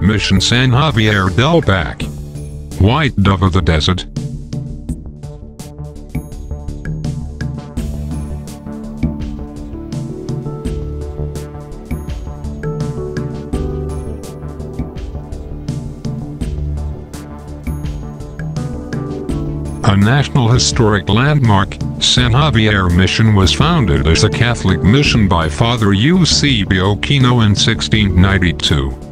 Mission San Xavier del Bac. White Dove of the Desert. A National Historic Landmark, San Xavier Mission was founded as a Catholic mission by Father Eusebio Kino in 1692.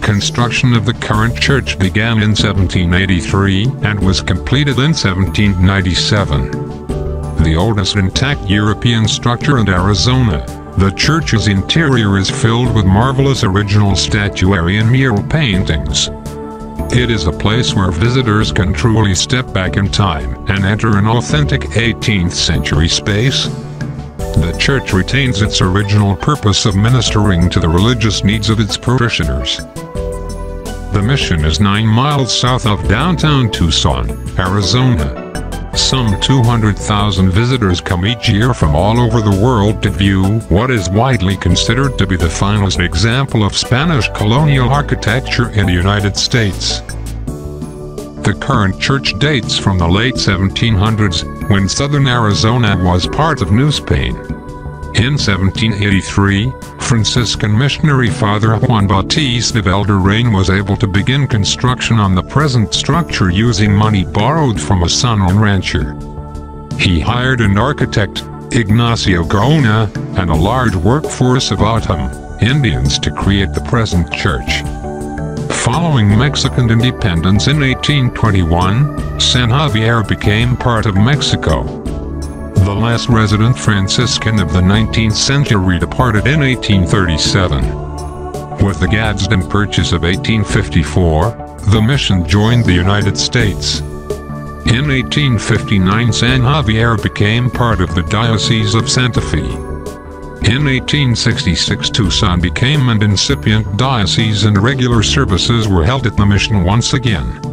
Construction of the current church began in 1783 and was completed in 1797. The oldest intact European structure in Arizona, the church's interior is filled with marvelous original statuary and mural paintings. It is a place where visitors can truly step back in time and enter an authentic 18th century space. The church retains its original purpose of ministering to the religious needs of its parishioners. The mission is 9 miles south of downtown Tucson, Arizona. Some 200,000 visitors come each year from all over the world to view what is widely considered to be the finest example of Spanish colonial architecture in the United States. The current church dates from the late 1700s, when southern Arizona was part of New Spain. In 1783, Franciscan missionary Father Juan Bautista Valderrain was able to begin construction on the present structure using money borrowed from a Sonoran rancher. He hired an architect, Ignacio Gaona, and a large workforce of O'odham Indians to create the present church. Following Mexican independence in 1821, San Xavier became part of Mexico. The last resident Franciscan of the 19th century departed in 1837. With the Gadsden Purchase of 1854, the mission joined the United States. In 1859 San Xavier became part of the Diocese of Santa Fe. In 1866 Tucson became an incipient diocese and regular services were held at the mission once again.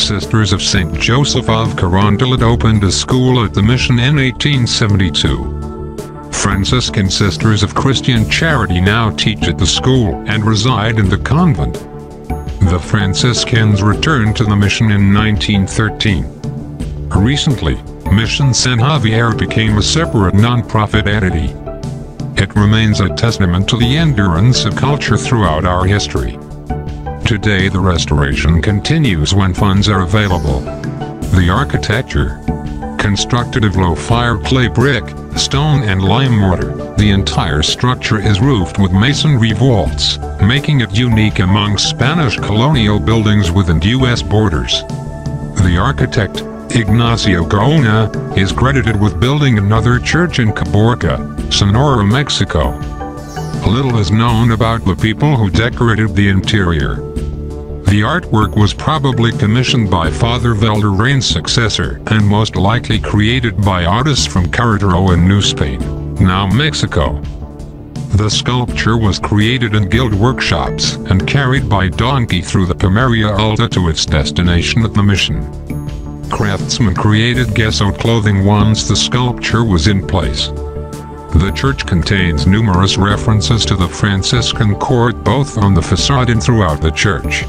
Sisters of St. Joseph of Carondelet opened a school at the mission in 1872. Franciscan Sisters of Christian Charity now teach at the school and reside in the convent. The Franciscans returned to the mission in 1913. Recently, Mission San Xavier became a separate non-profit entity. It remains a testament to the endurance of culture throughout our history. Today the restoration continues when funds are available. The architecture, constructed of low-fire clay brick, stone and lime mortar, the entire structure is roofed with masonry vaults, making it unique among Spanish colonial buildings within U.S. borders. The architect, Ignacio Gaona, is credited with building another church in Caborca, Sonora, Mexico. Little is known about the people who decorated the interior. The artwork was probably commissioned by Father Valderrain's successor and most likely created by artists from Querétaro in New Spain, now Mexico. The sculpture was created in guild workshops and carried by donkey through the Pimeria Alta to its destination at the mission. Craftsmen created gesso clothing once the sculpture was in place. The church contains numerous references to the Franciscan cord both on the facade and throughout the church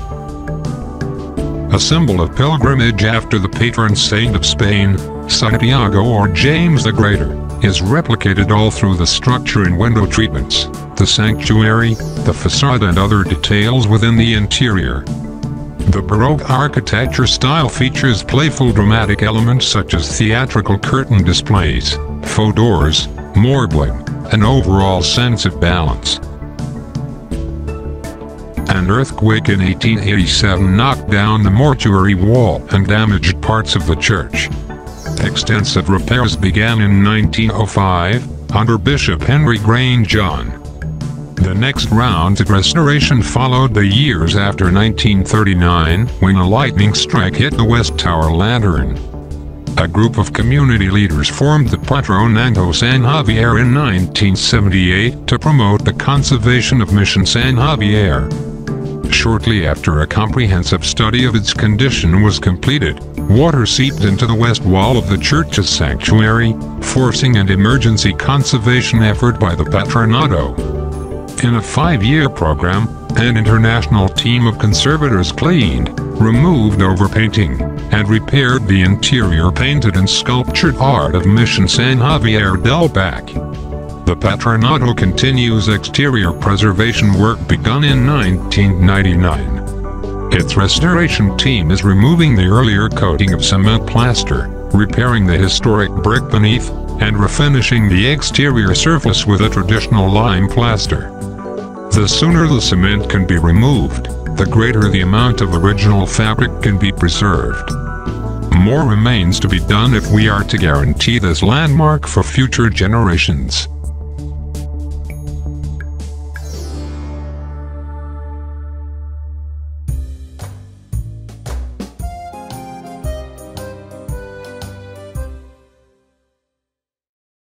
a symbol of pilgrimage after the patron saint of Spain, Santiago or James the Greater, is replicated all through the structure in window treatments, the sanctuary, the facade and other details within the interior. The Baroque architecture style features playful dramatic elements such as theatrical curtain displays, faux doors, marbling, an overall sense of balance. An earthquake in 1887 knocked down the mortuary wall and damaged parts of the church. Extensive repairs began in 1905 under Bishop Henry Granjon. The next round of restoration followed the years after 1939 when a lightning strike hit the West Tower lantern. A group of community leaders formed the Patronato San Xavier in 1978 to promote the conservation of Mission San Xavier. Shortly after a comprehensive study of its condition was completed, water seeped into the west wall of the church's sanctuary, forcing an emergency conservation effort by the Patronato. In a five-year program, an international team of conservators cleaned, removed overpainting, and repaired the interior painted and sculptured art of Mission San Xavier del Bac. The Patronato continues exterior preservation work begun in 1999. Its restoration team is removing the earlier coating of cement plaster, repairing the historic brick beneath, and refinishing the exterior surface with a traditional lime plaster. The sooner the cement can be removed, the greater the amount of original fabric can be preserved. More remains to be done if we are to guarantee this landmark for future generations.